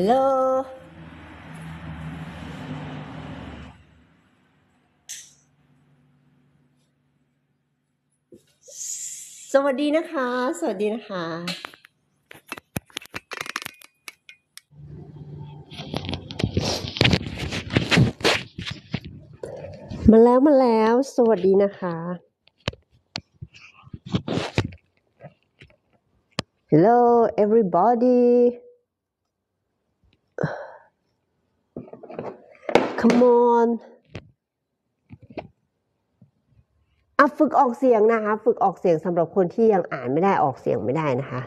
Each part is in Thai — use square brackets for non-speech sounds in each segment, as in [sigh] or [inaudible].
Hello สวัสดีนะคะ สวัสดีนะคะ มาแล้วมาแล้ว สวัสดีนะคะ Hello everybody Come on อะฝึกออกเสียงนะคะ ฝึกออกเสียงสำหรับคนที่ยังอ่านไม่ได้ออกเสียงไม่ได้นะคะ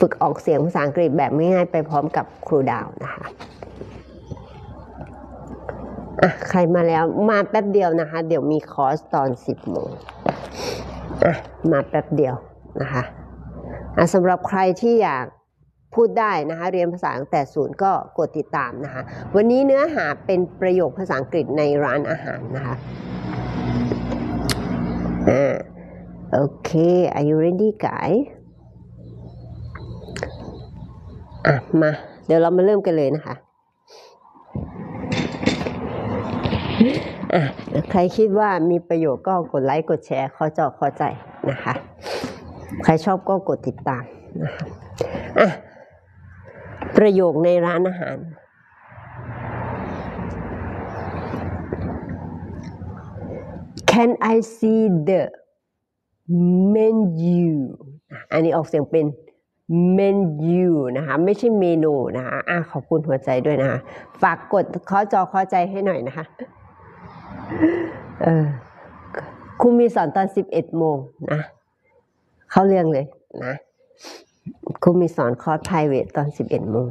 ฝึกออกเสียงภาษาอังกฤษแบบง่ายๆไปพร้อมกับครูดาวนะคะอะใครมาแล้วมาแป๊บเดียวนะคะ เดี๋ยวมีคอร์สตอน10โมงอะมาแป๊บเดียวนะคะอะสำหรับใครที่อยาก พูดได้นะคะเรียนภาษาตั้งแต่ศูนย์ก็กดติดตามนะคะ วันนี้เนื้อหาเป็นประโยคภาษาอังกฤษในร้านอาหารนะคะอ่าโอเค are you ready guys อะมา เดี๋ยวเรามาเริ่มกันเลยนะคะอะใครคิดว่ามีประโยชน์ก็กดไลค์กดแชร์เข้าจอเข้าใจนะคะ ใครชอบก็กดติดตามนะคะอะ ประโยคในร้านอาหาร Can I see the menu อันนี้ออกเสียงเป็น menu นะคะ ไม่ใช่เมนูนะคะอะขอบคุณหัวใจด้วยนะคะฝากกดข้อจอข้อใจให้หน่อยนะคะ เออครูมีสอนตอน 11โมงนะ เข้าเรื่องเลยนะ ครูมีสอนคอร์ส private ตอน 11โมง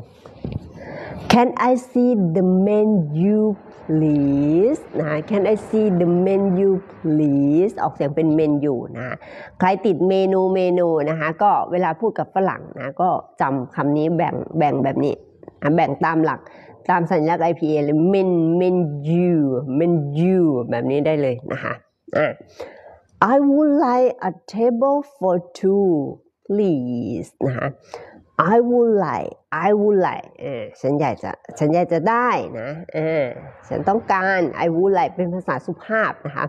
Can I see the menu please นะ Can I see the menu please ออกเสียงเป็นเมนูนะ ใครติดเมนูเมนูนะคะ ก็เวลาพูดกับฝรั่งนะ ก็จำคำนี้แบ่งแบ่งแบบนี้อะแบ่งตามหลักตามสัญลักษณ์ IPA เลย men menu menu แบบนี้ได้เลยนะคะอะ I would like a table for two please นะคะ I would like I would like เออฉันอยากจะ ฉันอยากจะได้นะ เออ ฉันต้องการ I would like เป็นภาษาสุภาพนะคะ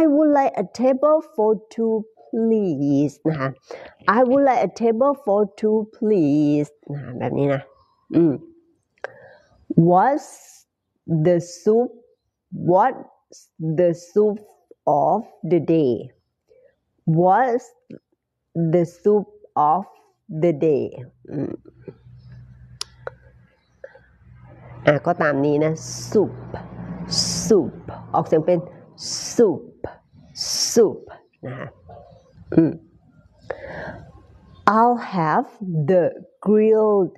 I would like a table for two please นะคะ I would like a table for two please นะะแบบนี้นะ อืม What's the soup What's the soup of the day What's the soup of the day อะก็ตามนี้นะ soup soup ออกเสียงเป็น soup soup นะฮะอืม I'll have the grilled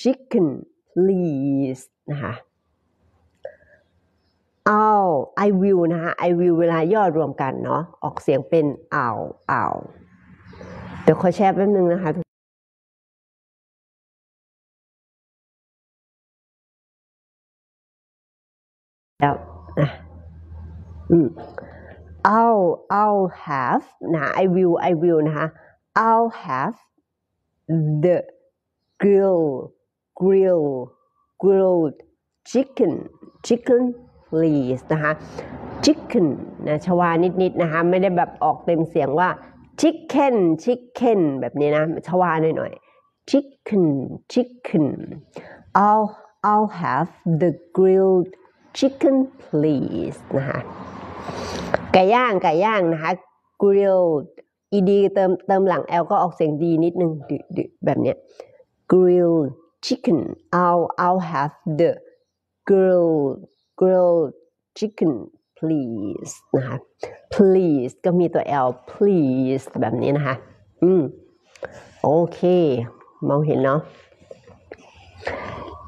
chicken please นะคะ I'll I will นะคะ I will เวลาย่อรวมกันเนาะออกเสียงเป็น I'll I'll ดี๋ยวขอแชร์แป๊บนึงนะคะแล้วนะอืม I'll I'll have นะ I will I will นะคะ I'll have the grill grill grilled chicken chicken please นะคะ chicken นะชวานิดๆนะคะ ไม่ได้แบบออกเต็มเสียงว่า chicken chicken แบบนี้นะชวาหน่อยๆ chicken chicken I'll I'll have the grilled chicken please นะคะไก่ย่างไก่ย่างนะคะ grilled ed เติมเติมหลัง l ก็ออกเสียงดีนิดนึงดดแบบเนี้ย grilled chicken I'll I'll have the grilled grilled chicken please นะคะ please ก็มีตัว l please แบบนี้นะคะ อืม โอเค มองเห็นเนาะ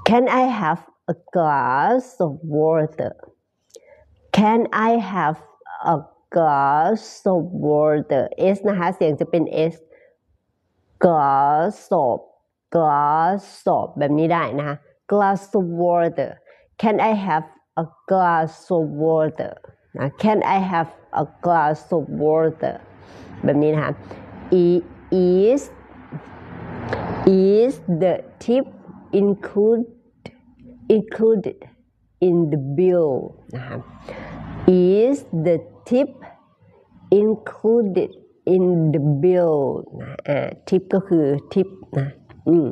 Can I have a glass of water Can I have a glass of water S นะคะ เสียงจะเป็น S glass of glass of แบบนี้ได้นะคะ glass of water Can I have a glass of water นะ Can I have a glass of water แบบนี้นะคะ E is is the tip include included in the bill นะคะ is the tip included in the bill นะอ่า tip ก็คือ tip นะอืม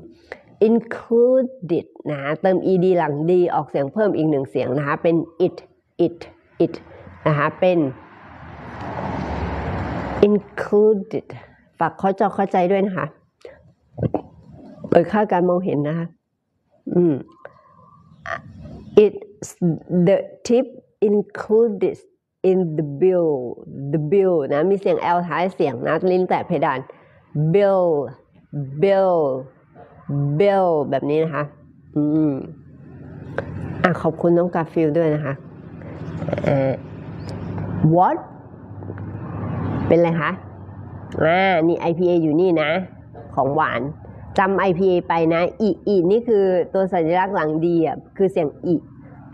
included นะเติม ed หลัง d ออกเสียงเพิ่มอีกหนึ่งเสียงนะคะ เป็น it it it นะคะ เป็น included ฝากข้อจอเข้าใจด้วยนะคะ เปิดค่าการมองเห็นนะคะ อืม it's the tip included in the bill the bill นะ มีเสียง L ท้ายเสียงนะ ลิ้นแตะเพดาน bill bill bill แบบนี้นะคะ อืมอะขอบคุณน้องกาฟิลด้วยนะคะเอ่อ what เป็นไรคะอ่านี่ IPA อยู่นี่นะ ของหวานจำ IPA ไปนะอีอีนี่คือตัวสัญลักษณ์หลังดีอะคือเสียงอี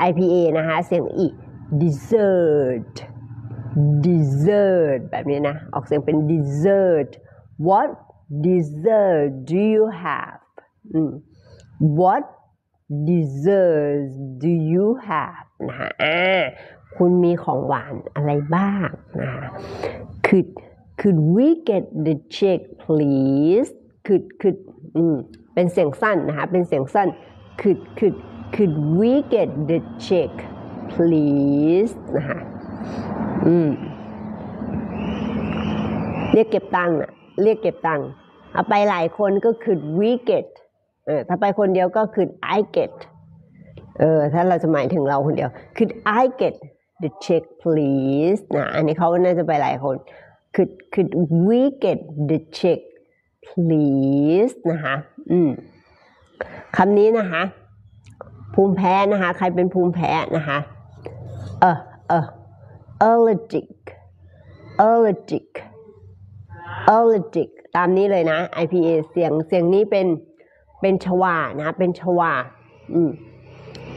IPA นะคะ เสียงอี dessert dessert แบบนี้นะ ออกเสียงเป็น dessert what dessert do you have อืม what desserts do you have นะคะอ่าคุณมีของหวานอะไรบ้างนะคะ could could we get the check please could could อืมเป็นเสียงสั้นนะคะ เป็นเสียงสั้น could could could we get the check please นะคะอืมเรียกเก็บตังค์อะเรียกเก็บตังค์เอาไปหลายคนก็คือ we get เออถ้าไปคนเดียวก็คือ I get เออถ้าเราจะหมายถึงเราคนเดียว คือ I get the check please นะอันนี้เขาน่าจะไปหลายคน คือ could we get the check please นะคะอืมคำนี้นะคะ ภูมิแพ้นะคะ ใครเป็นภูมิแพ้นะคะ เออเออ allergic allergic allergic ตามนี้เลยนะ IPA เสียงเสียงนี้เป็น เป็นชวานะ เป็นชวา อืม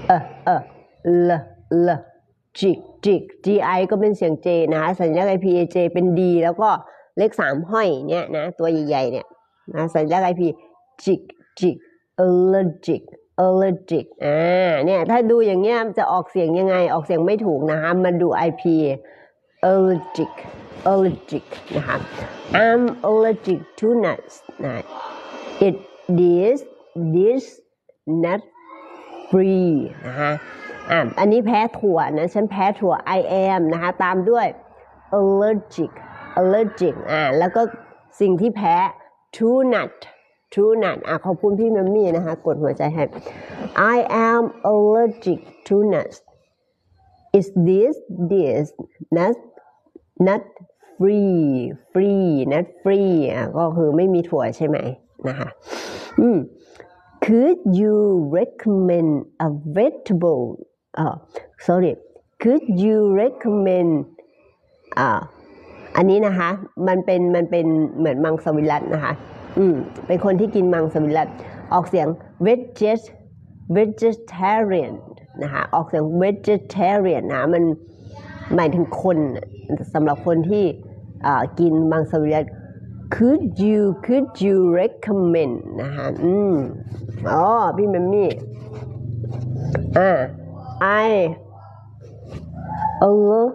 เออเออเลเลจิกจิก GI ก็เป็นเสียง J นะ สัญลักษณ์ IPA J เป็น D แล้วก็เลขสามห้อยเนี่ยนะ ตัวใหญ่ๆเนี่ยนะสัญลักษณ์ IP จิกจิก allergic allergic อ่า เนี่ย ถ้าดูอย่างเงี้ยจะออกเสียงยังไง ออกเสียงไม่ถูกนะคะมาดู IP allergic allergic นะคะ I'm allergic to nuts นะ it is this nut free นะคะอะอันนี้แพ้ถั่วนะ ฉันแพ้ถั่ว I am นะคะ ตามด้วย allergic allergic อ่า แล้วก็สิ่งที่แพ้ to nut to nut อะ ขอบคุณพี่มัมมี่นะคะ กดหัวใจให้ I am allergic to nuts is this this nut nut free free nut free อะ ก็คือไม่มีถั่วใช่ไหมนะคะ อืม could you recommend a vegetable อ่า sorry could you recommend อ่าอันนี้นะคะ มันเป็นมันเป็นเหมือนมังสวิรัตนะคะ อืม เป็นคนที่กินมังสวิรัตออกเสียง veget vegetarian นะคะ ออกเสียง vegetarian นะ มันหมายถึงคนสำหรับคนที่กินมังสวิรัต could you could you recommend นะคะ อืม อ๋อ พี่แมมมี่ อ่า I aller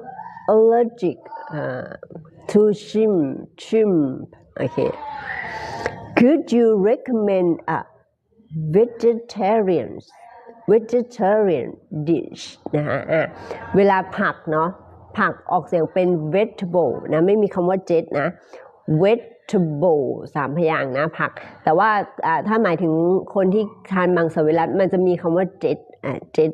allergic uh, to shrimp shrimp โอเค could you recommend a vegetarian vegetarian dish นะฮะอ่ะเวลาผักเนาะ ผักออกเสียงเป็น vegetable นะ ไม่มีคำว่า jet นะ vegetable สามพยางค์นะผัก แต่ว่าถ้าหมายถึงคนที่ทานมังสวิรัตมันจะมีคำว่า jet อ่า jet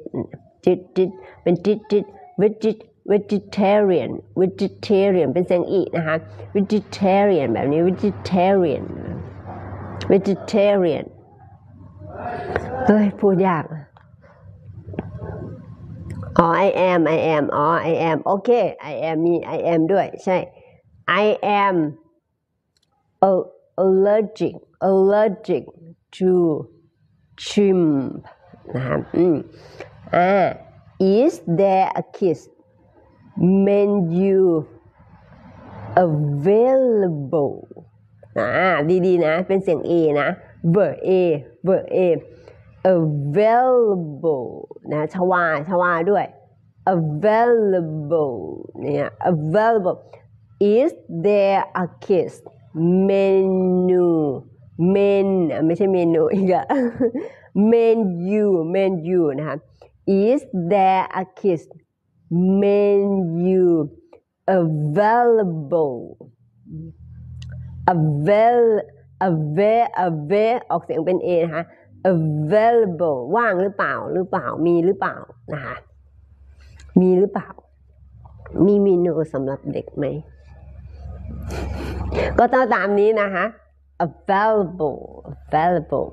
jet jet เป็น jet jet veget vegetarian vegetarian เป็นเสียงอีนะคะ vegetarian แบบนี้ vegetarian vegetarian เฮ้ยพูดยากอ๋อ I am I am อ๋อ I am โอเค I am มี I am ด้วยใช่ I am allergic allergic to shrimp นะครับอืมอ่า is there a kiss menu available อ่าดีๆนะ เป็นเสียง A นะ ver A ver A available นะชวาชวาด้วย available เนี่ย available is there a kiss menu men อะไม่ใช่เมนูอีกอะ menu menu นะคะ is there a kiss menu available avail avail avail ออกเสียงเป็น a นะคะ available ว่างหรือเปล่าหรือเปล่ามีหรือเปล่านะคะมีหรือเปล่า มีเมนูสำหรับเด็กไหม ก็ต้องตามนี้นะคะ available available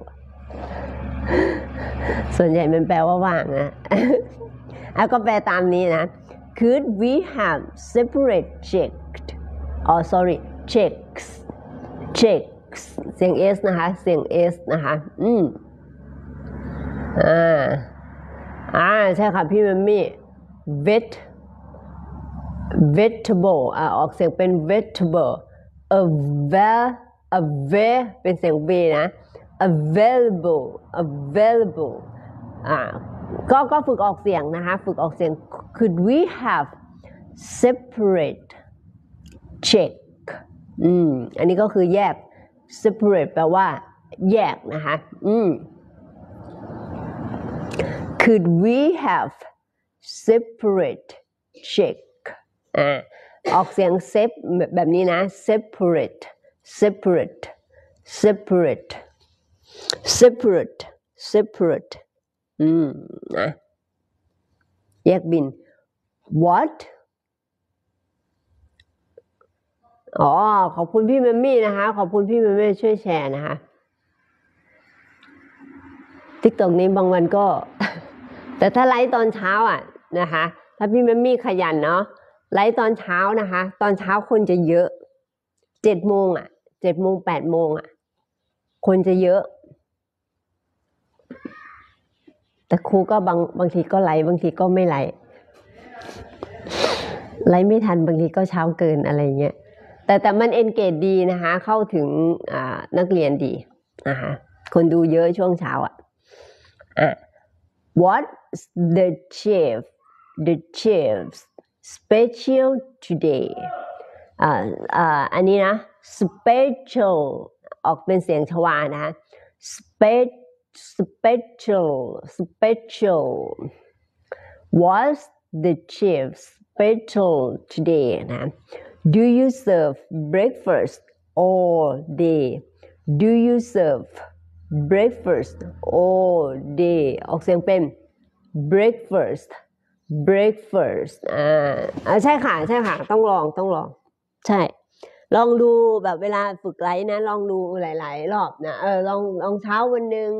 ส่วนใหญ่มันแปลว่าว่างนะอะก็แปลตามนี้นะ could we have separate checked oh sorry checks checks เสียง s นะคะ เสียง s นะคะ อืมอ่า อ่า ใช่ค่ะพี่มัมมี่ vet vegetable อ่าออกเสียงเป็น vegetable avail avail เป็นเสียง v นะ available available อ่าก็ก็ฝึกออกเสียงนะคะ ฝึกออกเสียง could we have separate check อืม อันนี้ก็คือแยก separate แปลว่า แยกนะคะ อืม could we have separate check อ่าออกเสียง sep แบบนี้นะ separate separate separate separate separate อืมนะแยกบิน what อ๋อ ขอบคุณพี่แมมมี่นะคะ ขอบคุณพี่แมมมี่ช่วยแชร์นะคะ TikTok นี้บางวันก็ แต่ถ้าไลฟ์ตอนเช้าอะนะคะ ถ้าพี่แมมมี่ขยันเนาะ ไลฟ์ตอนเช้านะคะ ตอนเช้าคนจะเยอะเจ็ดโมงอะเจ็ดโมงแปดโมงอะ คนจะเยอะ แต่ครูก็บางบางทีก็ไลฟ์บางทีก็ไม่ live live ไม่ทันบางทีก็เช้าเกินอะไรเงี้ยแต่แต่มัน engage ดีนะคะ เข้าถึงนักเรียนดีนะคะคนดูเยอะช่วงเช้าอะอะ What's the chief the chiefs special today อ่าอ่าอันนี้นะ special ออกเป็นเสียงชวานะคะ spe special special What's the chef's special today นะ Do you serve breakfast all day Do you serve breakfast all day ออกเสียงเป็น breakfast Breakfast อ่าอ่าใช่ค่ะ ใช่ค่ะ ต้องลองต้องลอง ใช่ ลองดูแบบเวลาฝึกไลฟ์นะ ลองดูหลาย ๆ รอบนะเออลองลองเช้าวันหนึ่ง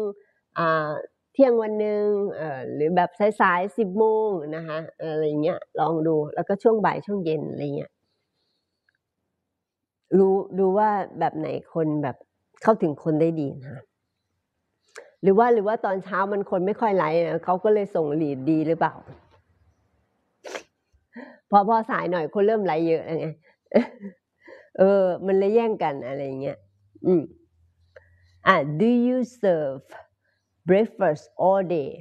อ่าเที่ยงวันหนึ่งเออหรือแบบสายๆสิบโมงนะคะเอออะไรเงี้ยลองดูแล้วก็ช่วงบ่ายช่วงเย็นอะไรเงี้ยรู้ดูว่าแบบไหนคนแบบเข้าถึงคนได้ดีนะคะหรือว่าหรือว่าตอนเช้ามันคนไม่ค่อยไลฟ์นะเขาก็เลยส่งลีดดีหรือเปล่า พอพอสายหน่อยคนเริ่มไลเยอะแล้วไงเออ มันเลยแย่งกันอะไรเงี้ยอืมอะ do you serve breakfast all day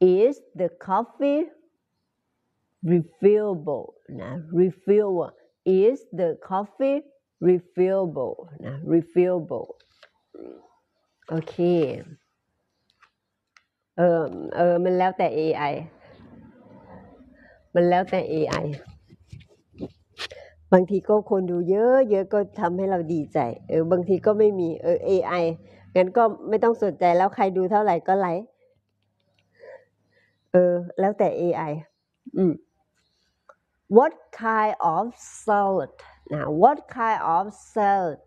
is the coffee refillable นะ refillable is the coffee refillable นะ refillable โอเค เออเออ มันแล้วแต่ AI มันแล้วแต่ AI บางทีก็คนดูเยอะเยอะก็ทำให้เราดีใจ เออบางทีก็ไม่มีเออ AI งั้นก็ไม่ต้องสนใจแล้วใครดูเท่าไหร่ก็ไลค์เออ แล้วแต่ AI อืม What kind of salad นะ What kind of salad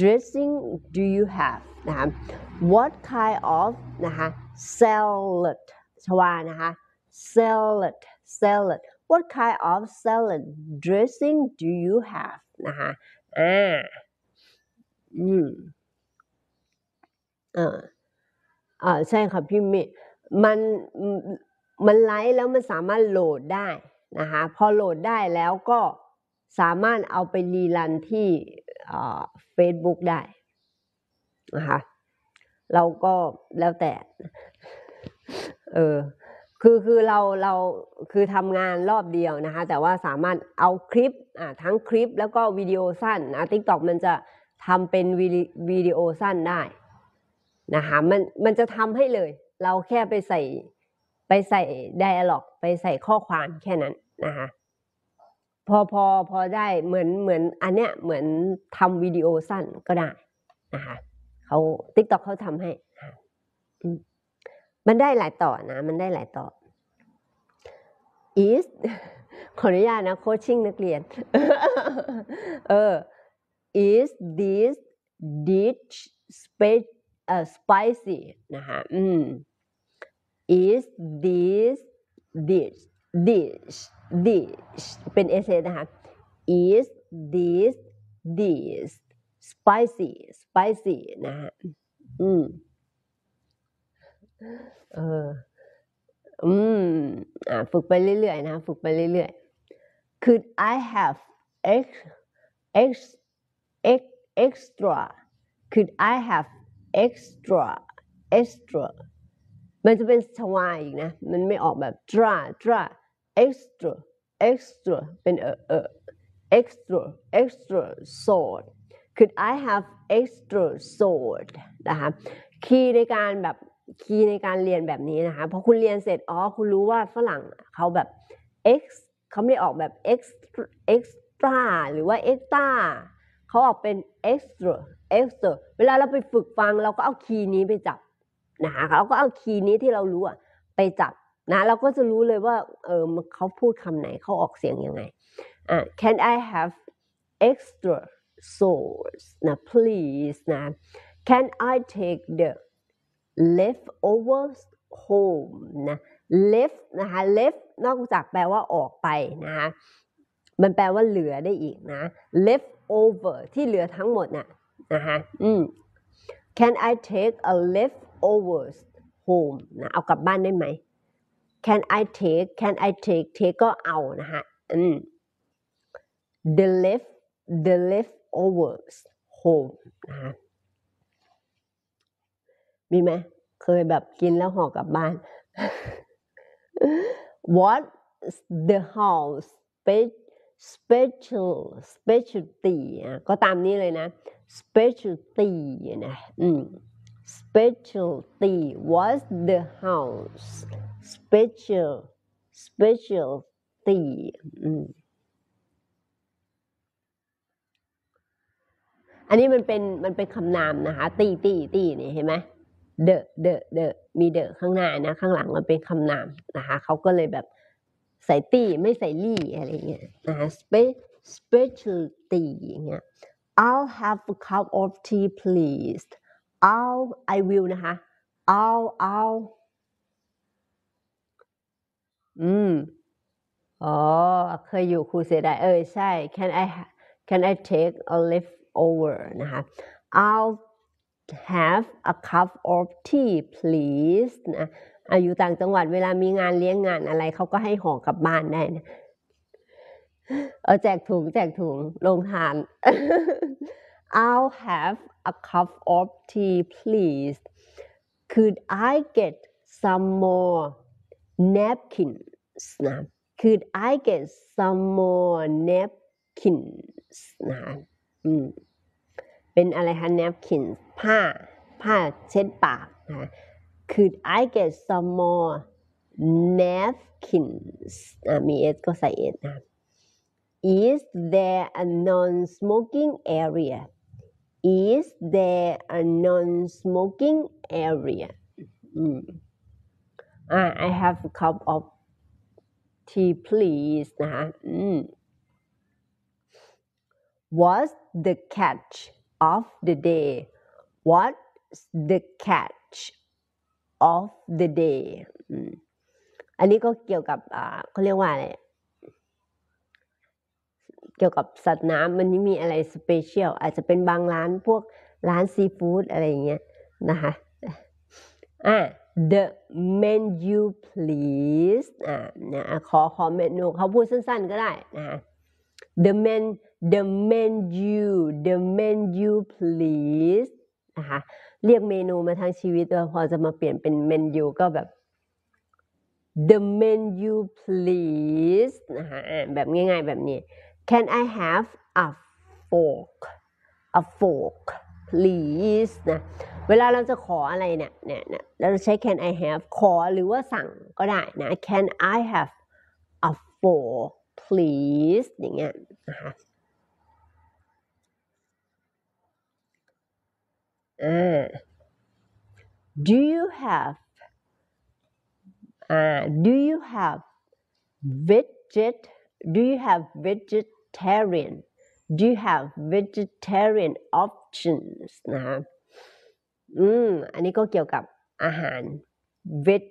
dressing do you have นะคะ What kind of นะคะ salad ชวานะคะ salad salad What kind of salad dressing do you have นะคะอ่าอืมเอออ่าใช่ค่ะพี่เมย์มันมันไลฟ์แล้วมันสามารถโหลดได้นะคะพอโหลดได้แล้วก็สามารถเอาไป rerun ที่เฟซบุ๊กได้นะคะเราก็แล้วแต่ เออ คือคือเราเราคือทำงานรอบเดียวนะคะ แต่ว่าสามารถเอาคลิปอ่าทั้งคลิปแล้วก็วิดีโอสั้นนะ TikTok มันจะทำเป็นวิดีวิดีโอสั้นได้นะคะมันมันจะทำให้เลย เราแค่ไปใส่ไปใส่ dialog ไปใส่ข้อความแค่นั้นนะคะพอพอพอได้เหมือนเหมือนอันเนี้ยเหมือนทำวิดีโอสั้นก็ได้นะคะเขา TikTok เขาทำให้อืม มันได้หลายต่อนะ มันได้หลายต่อ is ขออนุญาตนะ coaching นักเรียน เออ is this dish spe- เอ่อ spicy นะคะอืม is this dish dish dish เป็นเอเซนะคะ is this dish spicy spicy นะฮะอืม เออ อืม อ่าฝึกไปเรื่อยๆนะ ฝึกไปเรื่อยๆ Could I have x x x extra Could I have extra extra มันจะเป็นชวาอีกนะ มันไม่ออกแบบ dra dra extra extra เป็นเออเออ extra extra sword Could I have extra sword นะคะคีย์ในการแบบ คีย์ในการเรียนแบบนี้นะคะพอคุณเรียนเสร็จอ๋อคุณรู้ว่าฝรั่งเขาแบบ x เขาไม่ได้ออกแบบ x extra หรือว่า extra เขาออกเป็น extra extra เวลาเราไปฝึกฟังเราก็เอาคีย์นี้ไปจับนะคะเราก็เอาคีย์นี้ที่เรารู้อะไปจับนะเราก็จะรู้เลยว่าเออเขาพูดคำไหนเขาออกเสียงยังไงอ่า can I have extra sauce นะ please นะ can I take the leftovers home นะ left นะคะ left นอกจากแปลว่าออกไปนะคะมันแปลว่าเหลือได้อีกนะ leftover ที่เหลือทั้งหมดน่ะนะคะอืม can I take a leftovers home นะเอากลับบ้านได้ไหม can I take can I take take ก็เอานะคะอืม the left the leftovers home นะคะ มีไหมเคยแบบกินแล้วห่อกลับบ้าน What the house spe- special specialty ก็ตามนี้เลยนะ specialty นะอืม specialty was the house special specialty อืมอันนี้มันเป็นมันเป็นคำนามนะคะ ตีตีตีนี่เห็นไหม เดอะเดอะเดอะมีเดอะข้างหน้านะข้างหลังมันเป็นคำนามนะคะเขาก็เลยแบบใส่ตีไม่ใส่ลี่อะไรเงี้ยนะคะ specialty อย่างเงี้ย I'll have a cup of tea please I'll I will นะคะ I'll I'll อืมอ๋อเคยอยู่ครูเสียดายเออใช่ can I can I take a leftover นะคะ I'll have a cup of tea please นะอายู่ต่างจังหวัดเวลามีงานเลี้ยงงานอะไรเขาก็ให้ห่อกลับบ้านได้นะเออแจกถุงแจกถุงลงทาน I'll have a cup of tea please Could I get some more napkins นะ Could I get some more napkins นะคะอืม เป็นอะไรคะ napkin ผ้า ผ้าเช็ดปากนะ Could I get some more napkins อะมี s ก็ใส่ s นะ Is there a non-smoking area Is there a non-smoking area อืม I have a cup of tea please นะคะ อืม What's the catch of the day What's the catch of the day อันนี้ก็เกี่ยวกับอ่าเขาเรียกว่าอะไร เกี่ยวกับสัตว์น้ำวันนี้มีอะไร special อาจจะเป็นบางร้านพวกร้านซีฟู้ดอะไรอย่างเงี้ยนะคะอ่า the menu please อ่านะขอขอเมนูเขาพูดสั้นๆก็ได้นะคะ the menu the menu the menu please นะคะเรียกเมนูมาทั้งชีวิตด้วยพอจะมาเปลี่ยนเป็นเมนูก็แบบ the menu please นะคะแบบง่ายๆแบบนี้ can I have a fork a fork please นะ เวลาเราจะขออะไรเนี่ยเนี่ยเนี่ยเราจะใช้ can I have ขอหรือว่าสั่งก็ได้นะ can I have a fork please อย่างเงี้ยนะคะ อ่า do you have อ่า do you have veget do you have vegetarian do you have vegetarian options นะคะอืม อันนี้ก็เกี่ยวกับอาหาร vet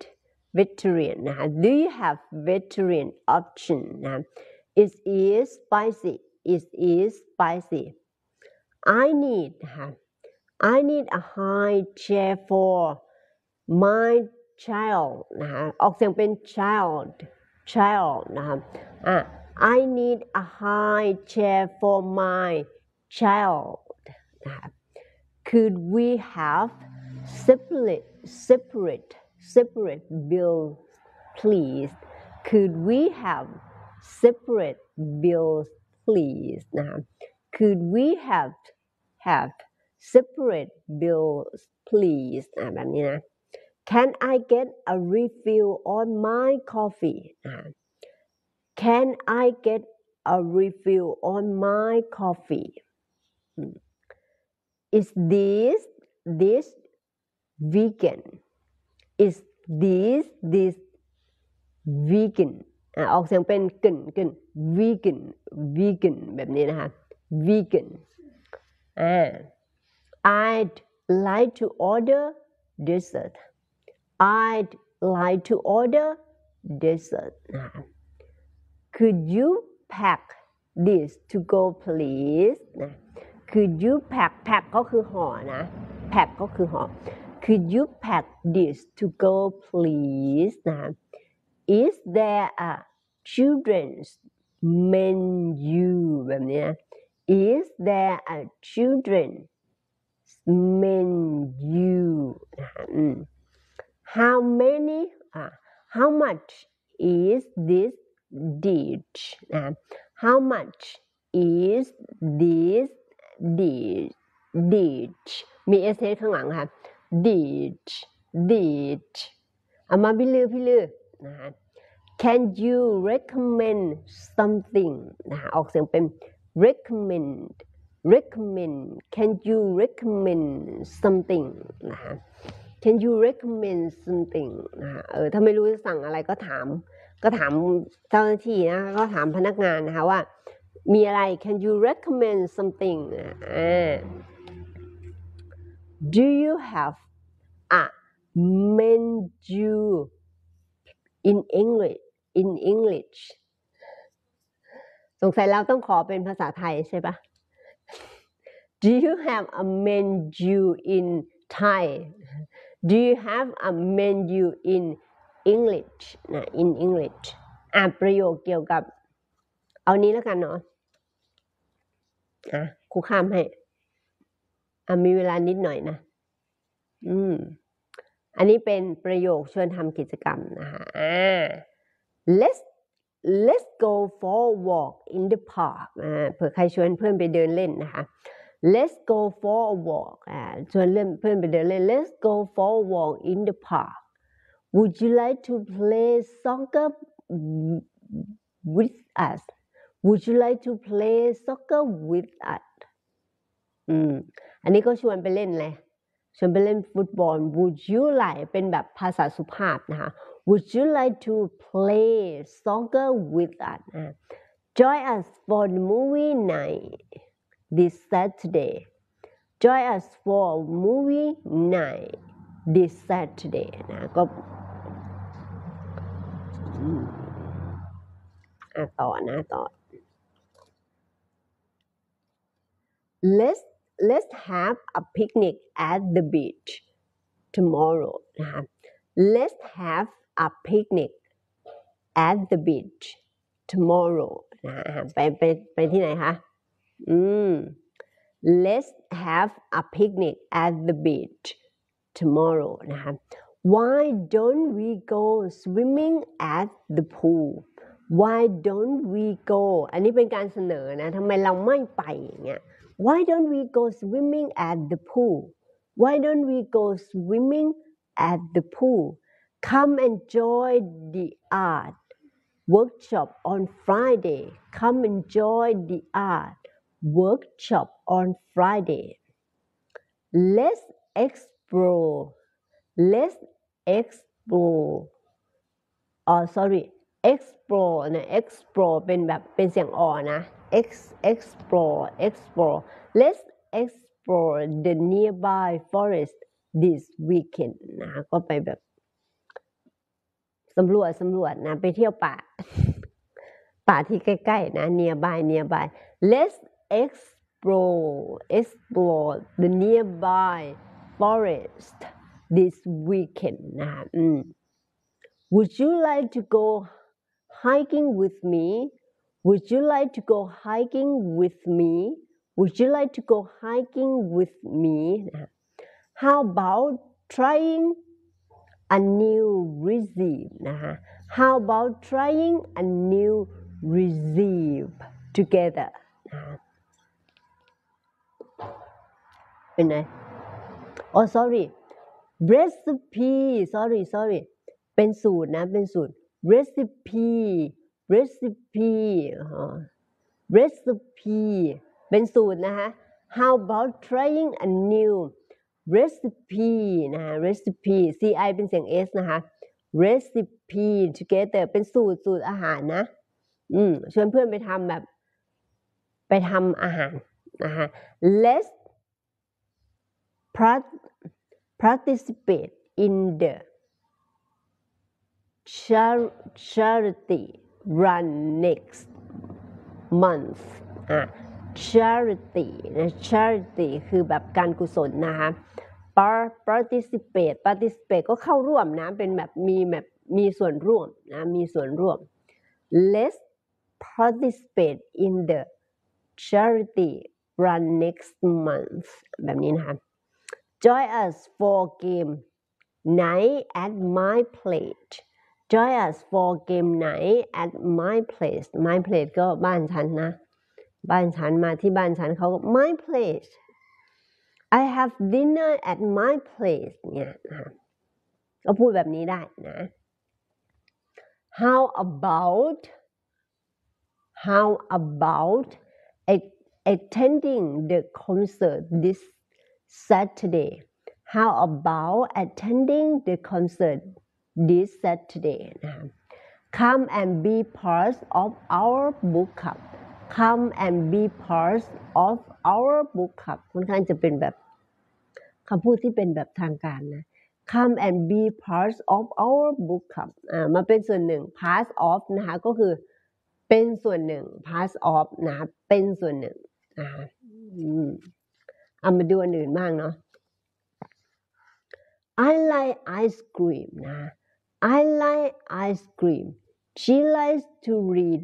vegetarian นะคะ do you have vegetarian option นะ is is spicy is is spicy I need นะคะ I need a high chair for my child นะคะออกเสียงเป็น child child นะคะอ่ะ I need a high chair for my child นะคะ could we have separate separate separate bills please could we have separate bills please นะคะ could we have have separate bills please อ่ะแบบนี้นะ can I get a refill on my coffee นะคะ can I get a refill on my coffee is this this vegan is this this vegan อ่ะออกเสียงเป็นกึ่นกึ่น vegan vegan แบบนี้นะคะ vegan อ่า I'd like to order dessert I'd like to order dessert นะคะ Could you pack this to go please นะ Could you pack pack ก็คือห่อนะ pack ก็คือห่อ Could you pack this to go please นะ Is there a children's menu แบบนี้นะ Is there a children's menu นะคะอืม How many อ่ะ How much is this dish นะ How much is this dish dish มี s h ข้างหลังค่ะ dish dish เอามาพี่ลือพี่ลือนะฮะ Can you recommend something นะฮะออกเสียงเป็น recommend recommend Can you recommend something นะฮะ Can you recommend something นะฮะเออถ้าไม่รู้จะสั่งอะไรก็ถาม ก็ถามเจ้าหน้าที่นะ ก็ถามพนักงานนะคะว่า มีอะไร Can you recommend something อ่า Do you have a menu in English in English สงสัยเราต้องขอเป็นภาษาไทยใช่ปะ Do you have a menu in Thai Do you have a menu in English นะ in English อ่าประโยคเกี่ยวกับ เอานี้แล้วกันเนาะอะครูข้ามให้อะมีเวลานิดหน่อยนะ อืม อันนี้เป็นประโยคชวนทำกิจกรรมนะคะอ่า let's let's go for a walk in the park อ่าเผื่อใครชวนเพื่อนไปเดินเล่นนะคะ let's go for a walk อ่าชวนเล่นเพื่อนไปเดินเล่น let's go for a walk in the park would you like to play soccer with us would you like to play soccer with us อืมอันนี้ก็ชวนไปเล่นเลยชวนไปเล่นฟุตบอล would you like เป็นแบบภาษาสุภาพนะคะ would you like to play soccer with us join us for the movie night this Saturday join us for movie night this Saturday นะก็อืมอ่ะต่อนะต่อ let's let's have a picnic at the beach tomorrow นะคะ let's have a picnic at the beach tomorrow นะฮะไปไปไปที่ไหนคะ อืม let's have a picnic at the beach tomorrow นะคะ why don't we go swimming at the pool why don't we go อันนี้เป็นการเสนอนะทำไมเราไม่ไปอย่างเงี้ย why don't we go swimming at the pool why don't we go swimming at the pool come enjoy the art workshop on Friday come enjoy the art Workshop on Friday let's explore let's explore อ๋อ sorry explore นะ explore เป็นแบบเป็นเสียงออนะ ex explore explore let's explore the nearby forest this weekend นะ ก็ไปแบบสำรวจสำรวจนะ ไปเที่ยวป่า ป่าที่ใกล้ ๆ นะ nearby nearby let's explore, explore the nearby forest this weekend. Mm. Would you like to go hiking with me? Would you like to go hiking with me? Would you like to go hiking with me? How about trying a new reserve? How about trying a new recipe together? เป็นไง oh sorry recipe sorry sorry เป็นสูตรนะ เป็นสูตร recipe recipe อ๋อ recipe เป็นสูตรนะคะ how about trying a new recipe นะคะ recipe ci เป็นเสียง s นะคะ recipe together เป็นสูตรสูตรอาหารนะ อืมชวนเพื่อนไปทำแบบ ไปทำอาหารนะคะ let's participate in the char- charity run next month อะ charity นะ charity คือแบบการกุศลนะคะ Par- participate participate ก็เข้าร่วมนะ เป็นแบบมีแบบมีส่วนร่วมนะ มีส่วนร่วม let's participate in the charity run next month แบบนี้นะคะ Join us for game night at my place Join us for game night at my place my place ก็บ้านฉันนะ บ้านฉันมาที่บ้านฉันเขาก็ my place I have dinner at my place เนี่ยนะคะก็พูดแบบนี้ได้นะ How about how about a- attending the concert this Saturday How about attending the concert this Saturday นะ Come and be part of our book club Come and be part of our book club ค่อนข้างจะเป็นแบบคำพูดที่เป็นแบบทางการนะ Come and be part of our book club อ่ามาเป็นส่วนหนึ่ง part of นะคะก็คือเป็นส่วนหนึ่ง part of นะคะเป็นส่วนหนึ่งนะคะ เอามาดูอันอื่นบ้างเนาะ I like ice cream นะ I like ice cream she likes to read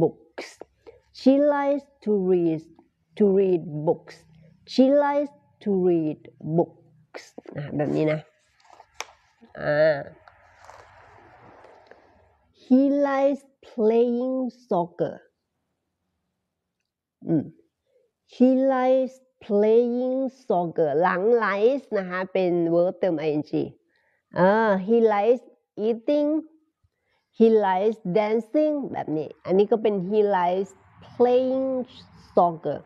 books she likes to read to read books she likes to read books นะแบบนี้นะอ่า he likes playing soccer อืม he likes playing soccer หลัง likes นะคะเป็น verb เติม ing อ่า he likes eating he likes dancing แบบนี้ อันนี้ก็เป็น he likes playing soccer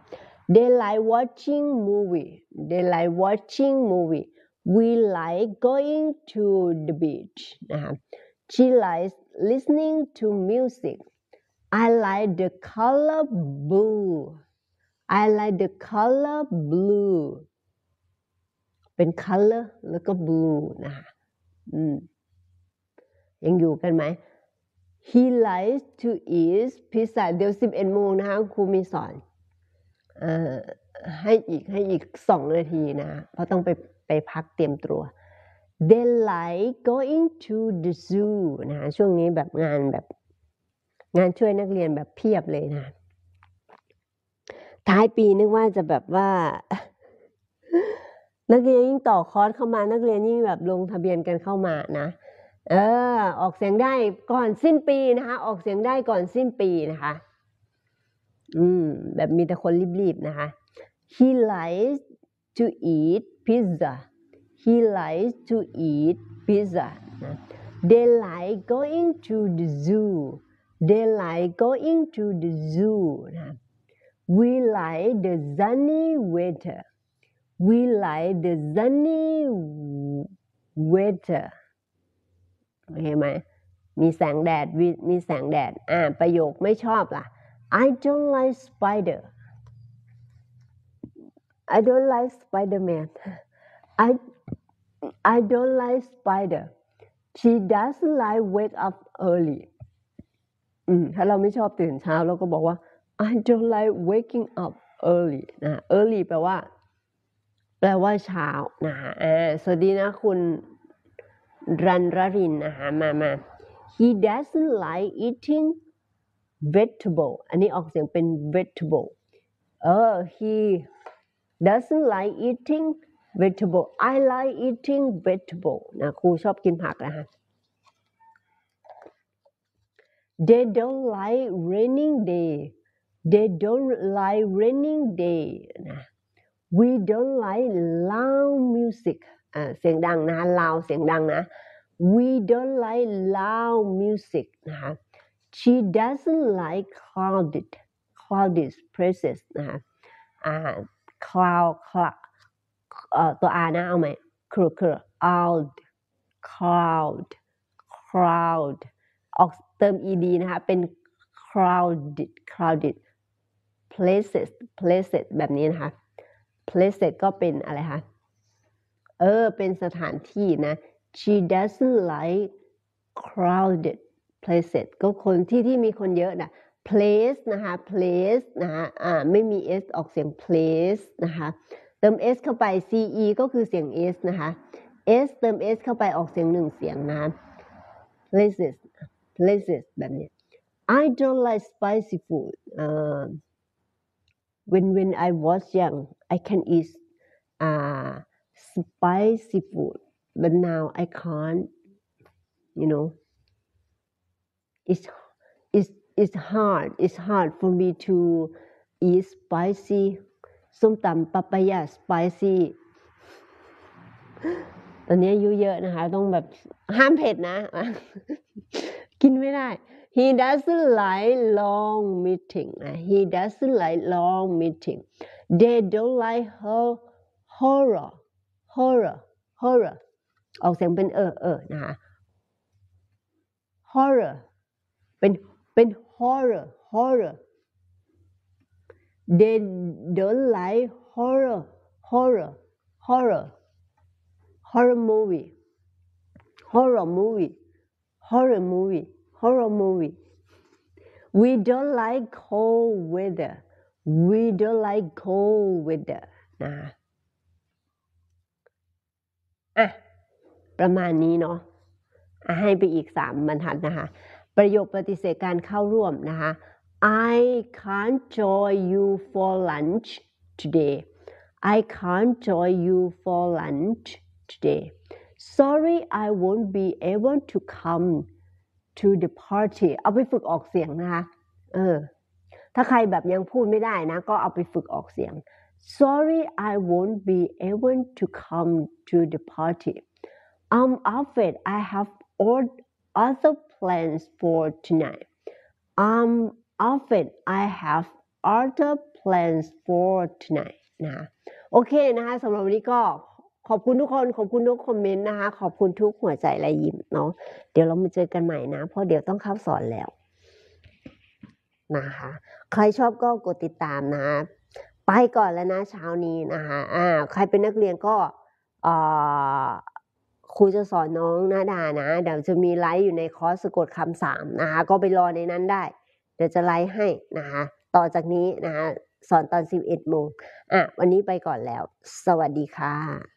they like watching movie they like watching movie we like going to the beach นะคะ she likes listening to music I like the color blue I like the color blue เป็น color แล้วก็ blue นะคะอืมยังอยู่กันไหม He likes to eat pizza เดี๋ยว11โมงนะคะครูมีสอนเอ่อให้อีกให้อีกสองนาทีนะ เพราะต้องไปไปพักเตรียมตัว They like going to the zoo นะช่วงนี้แบบงานแบบงานช่วยนักเรียนแบบเพียบเลยนะ ท้ายปีนึกว่าจะแบบว่า นักเรียนยิ่งต่อคอร์สเข้ามา นักเรียนยิ่งแบบลงทะเบียนกันเข้ามานะเออ ออกเสียงได้ก่อนสิ้นปีนะคะ ออกเสียงได้ก่อนสิ้นปีนะคะ อืม แบบมีแต่คนรีบๆนะคะ he likes to eat pizza he likes to eat pizza นะ they like going to the zoo they like going to the zoo นะ we like the sunny weather we like the sunny weather โอเคไหมมีแสงแดดมีแสงแดด อ่า ประโยคไม่ชอบล่ะ I don't like spider I don't like Spider-Man I I don't like spider she doesn't like wake up early อืมถ้าเราไม่ชอบตื่นเช้าเราก็บอกว่า I don't like waking up early นะ early แปลว่า แปลว่าเช้านะฮะสวัสดีนะคุณรันรรินนะฮะมามา he doesn't like eating vegetable อันนี้ออกเสียงเป็น vegetable เออ he doesn't like eating vegetable I like eating vegetable นะครูชอบกินผักนะฮะ they don't like raining day they don't like raining day นะ we don't like loud music อ่าเสียงดังนะ loud เสียงดังนะ we don't like loud music นะคะ she doesn't like crowded crowded places นะคะอ่า cloud cloud เอ่อตัว R นะเอาไหมคือคือ out cloud crowd ออกเติม ed นะคะเป็น crowded crowded Places places แบบนี้นะคะ places ก็เป็นอะไรคะ เออ เป็นสถานที่นะ she doesn't like crowded places ก็คนที่ที่มีคนเยอะนะ place นะคะ place นะคะอ่า ไม่มี s ออกเสียง place นะคะ เติม s เข้าไป ce ก็คือเสียง s นะคะ s เติม s เข้าไปออกเสียงหนึ่งเสียงนะ places places แบบนี้ I don't like spicy food uh, when when I was young I can eat uh, spicy food but now I can't you know it's it's it's hard it's hard for me to eat spicy ส้มตำปะปายา spicy ตอนนี้อายุเยอะนะคะ ต้องแบบห้ามเผ็ดนะ [laughs] [laughs] กินไม่ได้ he doesn't like long meeting นะ he doesn't like long meeting they don't like her horror horror horror ออกเสียงเป็นเออเออนะคะ horror เป็นเป็น horror horror they don't like horror horror horror horror movie horror movie horror movie horror movie we don't like cold weather we don't like cold weather นะอะประมาณนี้เนาะะให้ไปอีกสามบรรทัดนะคะ ประโยคปฏิเสธการเข้าร่วมนะคะ I can't join you for lunch today I can't join you for lunch today sorry I won't be able to come to the party เอาไปฝึกออกเสียงนะคะ เออ ถ้าใครแบบยังพูดไม่ได้นะ ก็เอาไปฝึกออกเสียง sorry I won't be able to come to the party I'm afraid I have all other plans for tonight I'm afraid I have other plans for tonight นะโอเคนะคะสำหรับวันนี้ก็ ขอบคุณทุกคน ขอบคุณทุกคอมเมนต์นะคะ ขอบคุณทุกหัวใจและยิ้มเนาะ เดี๋ยวเรามาเจอกันใหม่นะ เพราะเดี๋ยวต้องเข้าสอนแล้วนะคะ ใครชอบก็กดติดตามนะ ไปก่อนแล้วนะเช้านี้นะคะอ่าใครเป็นนักเรียนก็ครูจะสอนน้องนาดานะ เดี๋ยวจะมีไลฟ์อยู่ในคอร์สสะกดคำสามนะคะ ก็ไปรอในนั้นได้ เดี๋ยวจะไลฟ์ให้นะคะ ต่อจากนี้นะคะ สอนตอน 11โมงอะ วันนี้ไปก่อนแล้ว สวัสดีค่ะ